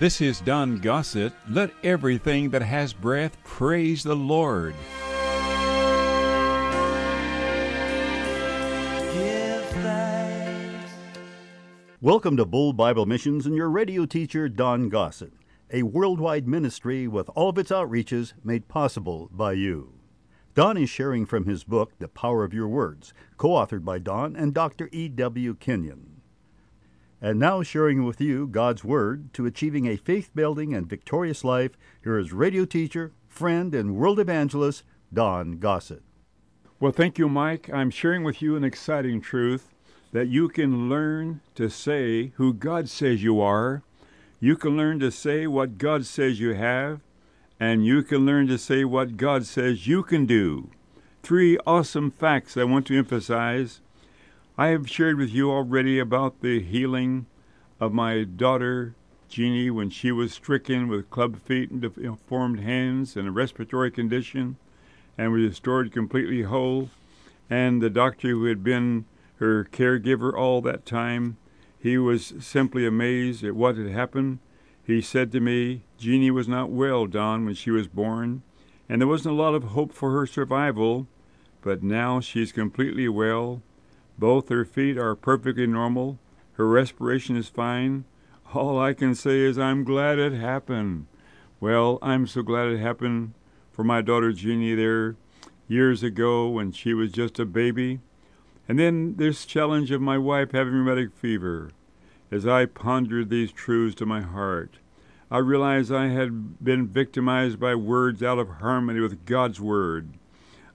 This is Don Gossett. Let everything that has breath praise the Lord. Welcome to Bold Bible Missions and your radio teacher, Don Gossett, a worldwide ministry with all of its outreaches made possible by you. Don is sharing from his book, The Power of Your Words, co authored by Don and Dr. E.W. Kenyon. And now, sharing with you God's Word to achieving a faith building and victorious life, here is radio teacher, friend, and world evangelist, Don Gossett. Well, thank you, Mike. I'm sharing with you an exciting truth that you can learn to say who God says you are. You can learn to say what God says you have, and you can learn to say what God says you can do. Three awesome facts I want to emphasize. I have shared with you already about the healing of my daughter Jeannie when she was stricken with club feet and deformed hands and a respiratory condition and was restored completely whole. And the doctor who had been her caregiver all that time, he was simply amazed at what had happened. He said to me, Jeannie was not well, Don, when she was born, and there wasn't a lot of hope for her survival, but now she's completely well. Both her feet are perfectly normal. Her respiration is fine. All I can say is I'm glad it happened. Well, I'm so glad it happened for my daughter Jeannie there years ago when she was just a baby. And then this challenge of my wife having rheumatic fever. As I pondered these truths to my heart, I realized I had been victimized by words out of harmony with God's Word.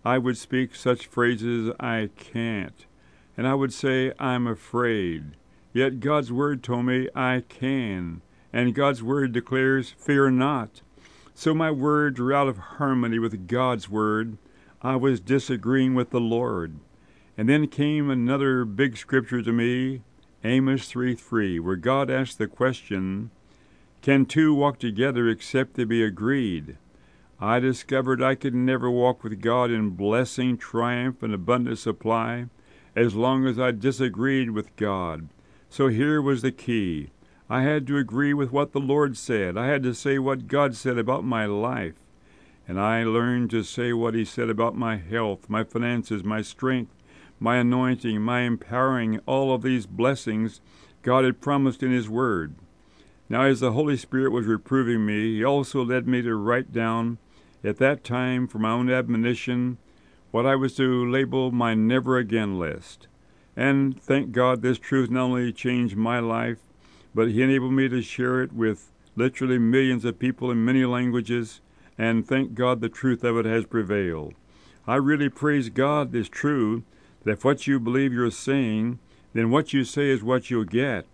I would speak such phrases, I can't. And I would say, I'm afraid. Yet God's Word told me I can. And God's Word declares, Fear not. So my words were out of harmony with God's Word. I was disagreeing with the Lord. And then came another big scripture to me, Amos 3 3, where God asked the question, Can two walk together except they be agreed? I discovered I could never walk with God in blessing, triumph, and abundant supply as long as I disagreed with God. So here was the key. I had to agree with what the Lord said. I had to say what God said about my life. And I learned to say what He said about my health, my finances, my strength, my anointing, my empowering, all of these blessings God had promised in His Word. Now, as the Holy Spirit was reproving me, He also led me to write down at that time for my own admonition what I was to label my never again list. And thank God this truth not only changed my life, but He enabled me to share it with literally millions of people in many languages, and thank God the truth of it has prevailed. I really praise God is true that if what you believe you're saying, then what you say is what you'll get.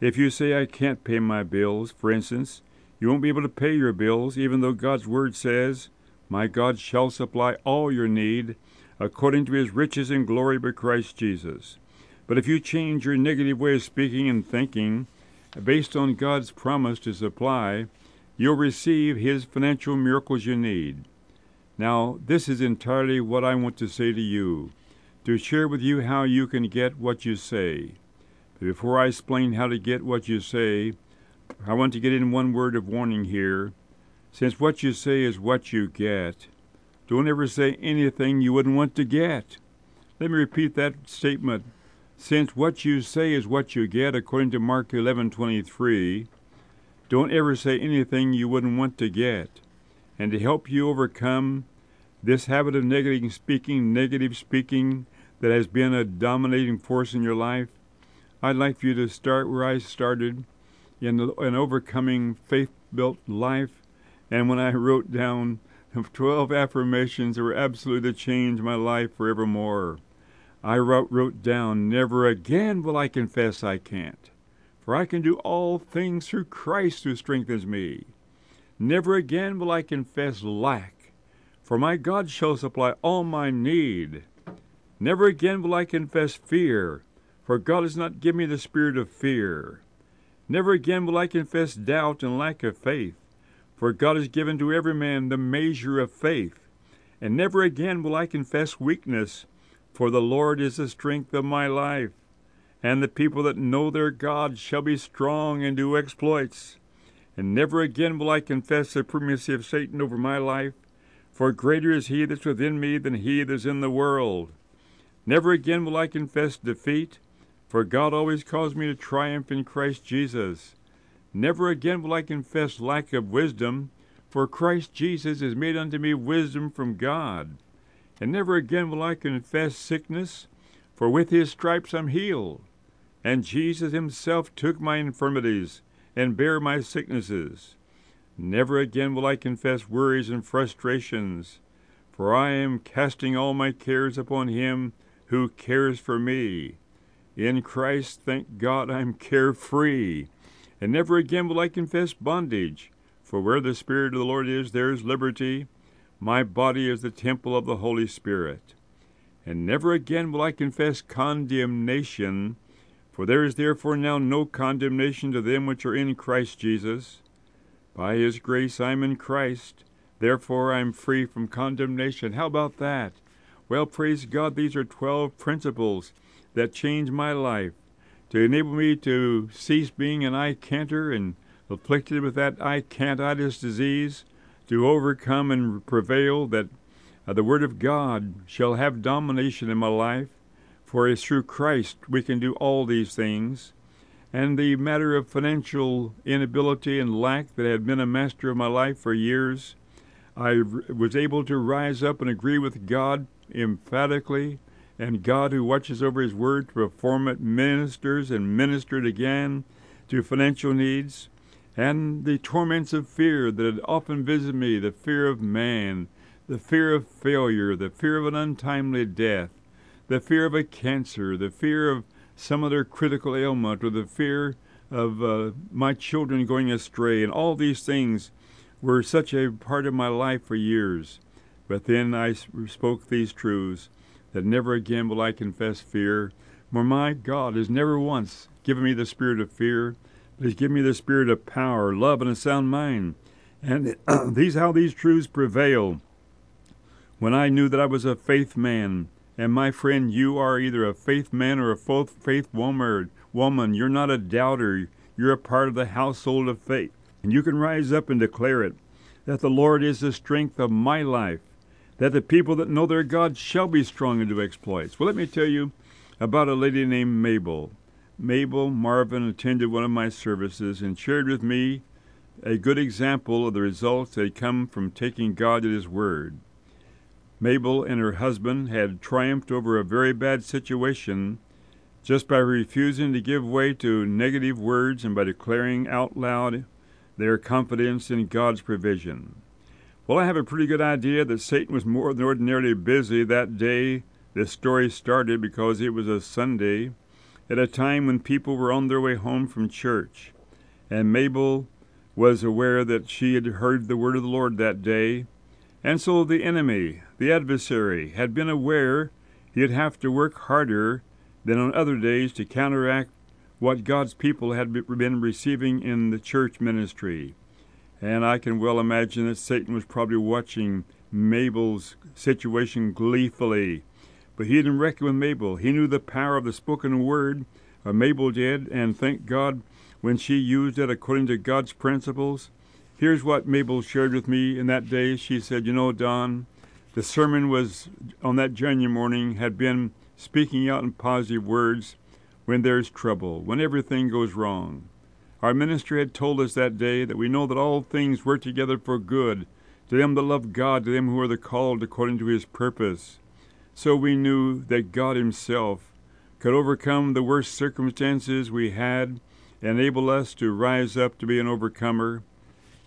If you say, I can't pay my bills, for instance, you won't be able to pay your bills, even though God's Word says, My God shall supply all your need according to his riches and glory by Christ Jesus. But if you change your negative way of speaking and thinking based on God's promise to supply, you'll receive his financial miracles you need. Now, this is entirely what I want to say to you to share with you how you can get what you say. But before I explain how to get what you say, I want to get in one word of warning here. Since what you say is what you get, don't ever say anything you wouldn't want to get. Let me repeat that statement. Since what you say is what you get, according to Mark 11:23, don't ever say anything you wouldn't want to get. And to help you overcome this habit of negative speaking, negative speaking, that has been a dominating force in your life, I'd like for you to start where I started in an overcoming faith built life. And when I wrote down the 12 affirmations that were absolutely to change my life forevermore, I wrote, wrote down, Never again will I confess I can't, for I can do all things through Christ who strengthens me. Never again will I confess lack, for my God shall supply all my need. Never again will I confess fear, for God has not given me the spirit of fear. Never again will I confess doubt and lack of faith, for God has given to every man the measure of faith. And never again will I confess weakness, for the Lord is the strength of my life. And the people that know their God shall be strong and do exploits. And never again will I confess the supremacy of Satan over my life, for greater is he that's within me than he that's in the world. Never again will I confess defeat, for God always calls me to triumph in Christ Jesus. Never again will I confess lack of wisdom, for Christ Jesus is made unto me wisdom from God. And never again will I confess sickness, for with his stripes I'm healed. And Jesus himself took my infirmities and bare my sicknesses. Never again will I confess worries and frustrations, for I am casting all my cares upon him who cares for me. In Christ, thank God, I'm carefree. And never again will I confess bondage, for where the Spirit of the Lord is, there is liberty. My body is the temple of the Holy Spirit. And never again will I confess condemnation, for there is therefore now no condemnation to them which are in Christ Jesus. By his grace I am in Christ, therefore I am free from condemnation. How about that? Well, praise God, these are 12 principles that change my life to enable me to cease being an eye canter and afflicted with that eye cantitis disease, to overcome and prevail, that uh, the Word of God shall have domination in my life, for it's through Christ we can do all these things. And the matter of financial inability and lack that had been a master of my life for years, I was able to rise up and agree with God emphatically, and God, who watches over His word to perform it, ministers and ministered again to financial needs, and the torments of fear that had often visited me the fear of man, the fear of failure, the fear of an untimely death the fear of a cancer, the fear of some other critical ailment, or the fear of uh, my children going astray, and all these things were such a part of my life for years. But then I spoke these truths that never again will I confess fear, for my God has never once given me the spirit of fear, but has given me the spirit of power, love, and a sound mind. And these how these truths prevail. When I knew that I was a faith man, and my friend, you are either a faith man or a faith woman. Woman, you're not a doubter. You're a part of the household of faith, and you can rise up and declare it that the Lord is the strength of my life. That the people that know their God shall be strong and do exploits. Well, let me tell you about a lady named Mabel. Mabel Marvin attended one of my services and shared with me a good example of the results that come from taking God at His word. Mabel and her husband had triumphed over a very bad situation just by refusing to give way to negative words and by declaring out loud their confidence in God's provision. Well, I have a pretty good idea that Satan was more than ordinarily busy that day this story started because it was a Sunday at a time when people were on their way home from church. And Mabel was aware that she had heard the word of the Lord that day and so the enemy, the adversary, had been aware he'd have to work harder than on other days to counteract what God's people had been receiving in the church ministry. And I can well imagine that Satan was probably watching Mabel's situation gleefully. But he didn't reckon with Mabel. He knew the power of the spoken word, or Mabel did, and thank God when she used it according to God's principles, Here's what Mabel shared with me in that day. She said, You know, Don, the sermon was on that January morning had been speaking out in positive words when there's trouble, when everything goes wrong. Our minister had told us that day that we know that all things work together for good to them that love God, to them who are the called according to his purpose. So we knew that God himself could overcome the worst circumstances we had, enable us to rise up to be an overcomer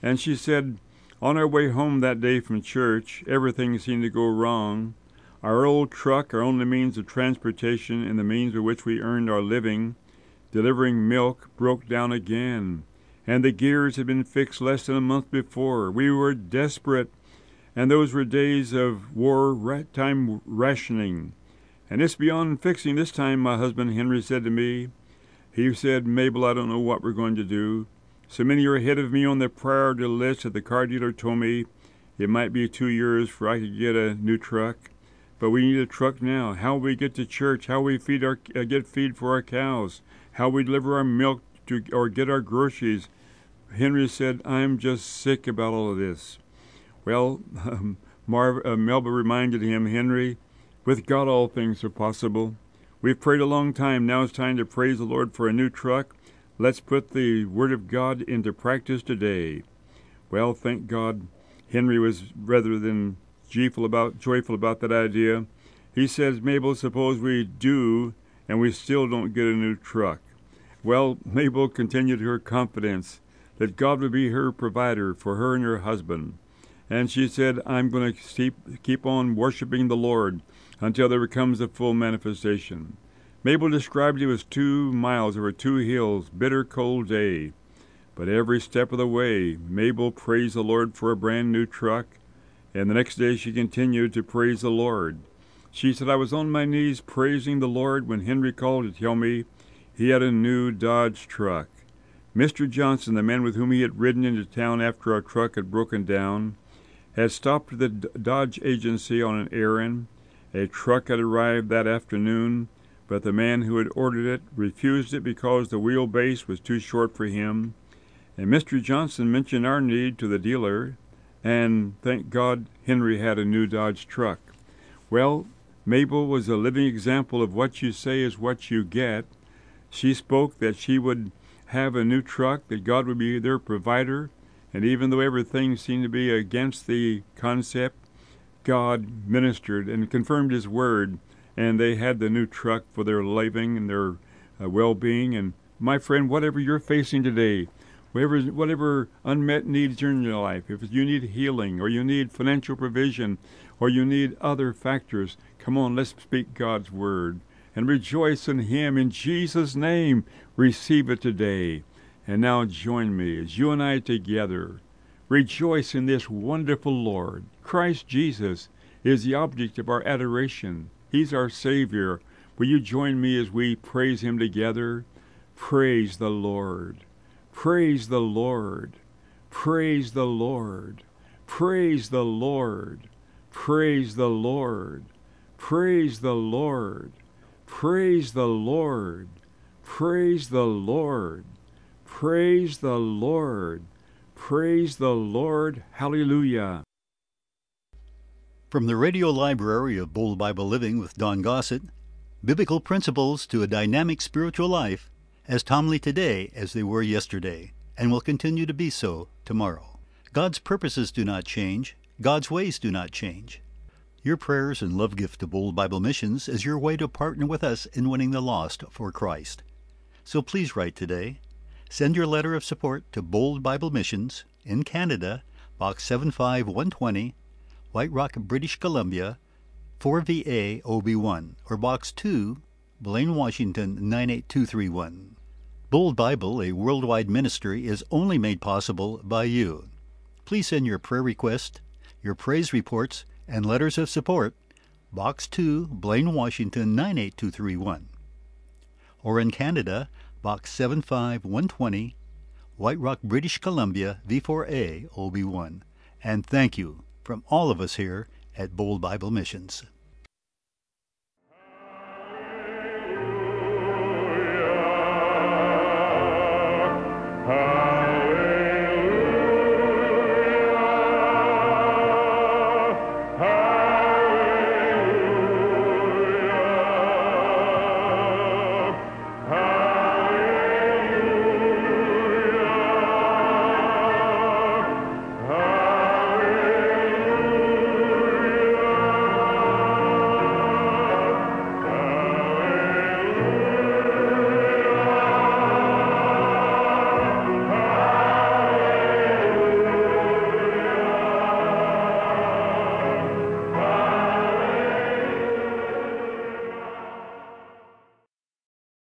and she said, on our way home that day from church, everything seemed to go wrong. Our old truck, our only means of transportation and the means by which we earned our living, delivering milk, broke down again. And the gears had been fixed less than a month before. We were desperate, and those were days of war time rationing. And it's beyond fixing this time, my husband Henry said to me. He said, Mabel, I don't know what we're going to do. So many are ahead of me on the priority list that the car dealer told me it might be two years before I could get a new truck. But we need a truck now. How we get to church? How we feed our uh, get feed for our cows? How we deliver our milk to or get our groceries? Henry said, I'm just sick about all of this. Well, um, Marv, uh, Melba reminded him, Henry, with God all things are possible. We've prayed a long time. Now it's time to praise the Lord for a new truck. Let's put the Word of God into practice today. Well, thank God, Henry was rather than joyful about joyful about that idea. He says, Mabel, suppose we do, and we still don't get a new truck. Well, Mabel continued her confidence that God would be her provider for her and her husband. And she said, I'm going to keep, keep on worshiping the Lord until there comes a full manifestation. Mabel described it as two miles over two hills, bitter cold day. But every step of the way, Mabel praised the Lord for a brand new truck, and the next day she continued to praise the Lord. She said, I was on my knees praising the Lord when Henry called to tell me he had a new Dodge truck. Mr. Johnson, the man with whom he had ridden into town after our truck had broken down, had stopped at the Dodge agency on an errand. A truck had arrived that afternoon, but the man who had ordered it refused it because the wheelbase was too short for him. And Mr. Johnson mentioned our need to the dealer, and thank God Henry had a new Dodge truck. Well, Mabel was a living example of what you say is what you get. She spoke that she would have a new truck, that God would be their provider, and even though everything seemed to be against the concept, God ministered and confirmed His word, and they had the new truck for their living and their uh, well being. And my friend, whatever you're facing today, whatever, whatever unmet needs are in your life, if you need healing or you need financial provision or you need other factors, come on, let's speak God's word and rejoice in Him in Jesus' name. Receive it today. And now join me as you and I together rejoice in this wonderful Lord. Christ Jesus is the object of our adoration. He's our Savior. Will you join me as we praise Him together? Praise the Lord. Praise the Lord. Praise the Lord. Praise the Lord. Praise the Lord. Praise the Lord. Praise the Lord. Praise the Lord. Praise the Lord. Praise the Lord. Hallelujah. From the Radio Library of Bold Bible Living with Don Gossett, Biblical Principles to a Dynamic Spiritual Life, as timely today as they were yesterday, and will continue to be so tomorrow. God's purposes do not change, God's ways do not change. Your prayers and love gift to Bold Bible Missions is your way to partner with us in winning the lost for Christ. So please write today. Send your letter of support to Bold Bible Missions in Canada, Box 75120, White Rock, British Columbia, 4VA OB1, or Box 2, Blaine, Washington 98231. Bold Bible, a worldwide ministry, is only made possible by you. Please send your prayer request, your praise reports, and letters of support, Box 2, Blaine, Washington 98231. Or in Canada, Box 75120, White Rock, British Columbia V4A OB1. And thank you from all of us here at Bold Bible Missions.